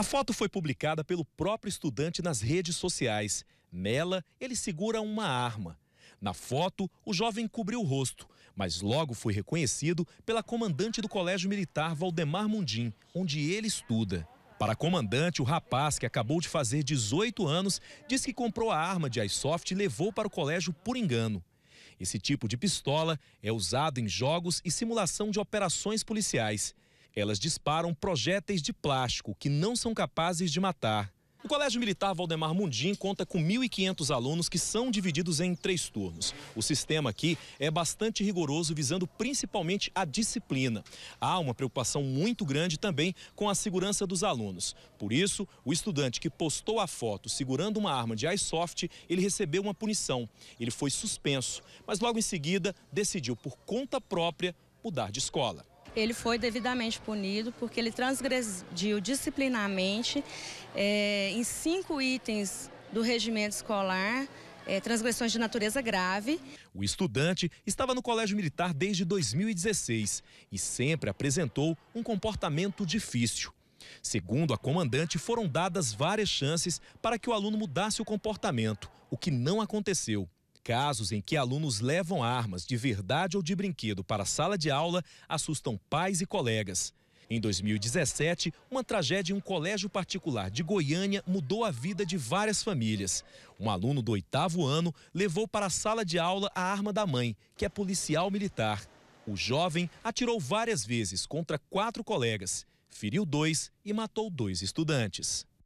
A foto foi publicada pelo próprio estudante nas redes sociais. Nela, ele segura uma arma. Na foto, o jovem cobriu o rosto, mas logo foi reconhecido pela comandante do Colégio Militar Valdemar Mundim, onde ele estuda. Para a comandante, o rapaz, que acabou de fazer 18 anos, diz que comprou a arma de airsoft e levou para o colégio por engano. Esse tipo de pistola é usado em jogos e simulação de operações policiais. Elas disparam projéteis de plástico que não são capazes de matar. O Colégio Militar Valdemar Mundim conta com 1.500 alunos que são divididos em três turnos. O sistema aqui é bastante rigoroso, visando principalmente a disciplina. Há uma preocupação muito grande também com a segurança dos alunos. Por isso, o estudante que postou a foto segurando uma arma de airsoft, ele recebeu uma punição. Ele foi suspenso, mas logo em seguida decidiu por conta própria mudar de escola ele foi devidamente punido porque ele transgrediu disciplinamente é, em cinco itens do regimento escolar. É, transgressões de natureza grave. O estudante estava no colégio militar desde 2016 e sempre apresentou um comportamento difícil. Segundo a comandante, foram dadas várias chances para que o aluno mudasse o comportamento, o que não aconteceu. Casos em que alunos levam armas de verdade ou de brinquedo para a sala de aula assustam pais e colegas. Em 2017, uma tragédia em um colégio particular de Goiânia mudou a vida de várias famílias. Um aluno do oitavo ano levou para a sala de aula a arma da mãe, que é policial militar. O jovem atirou várias vezes contra quatro colegas, feriu dois e matou dois estudantes.